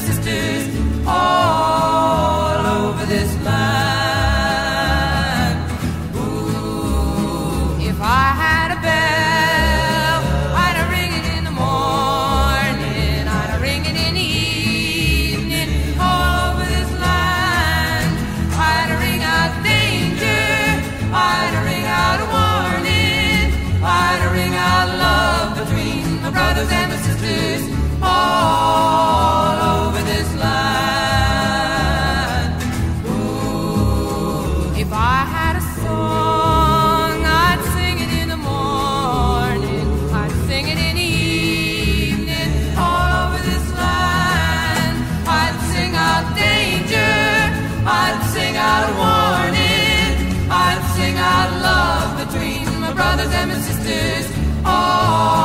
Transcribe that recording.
sisters, all over this land. Ooh, if I had a bell, I'd a ring it in the morning, I'd a ring it in the evening, all over this land. I'd a ring out danger, I'd a ring out a warning, I'd a ring out love between the brothers and the sisters. Sisters. All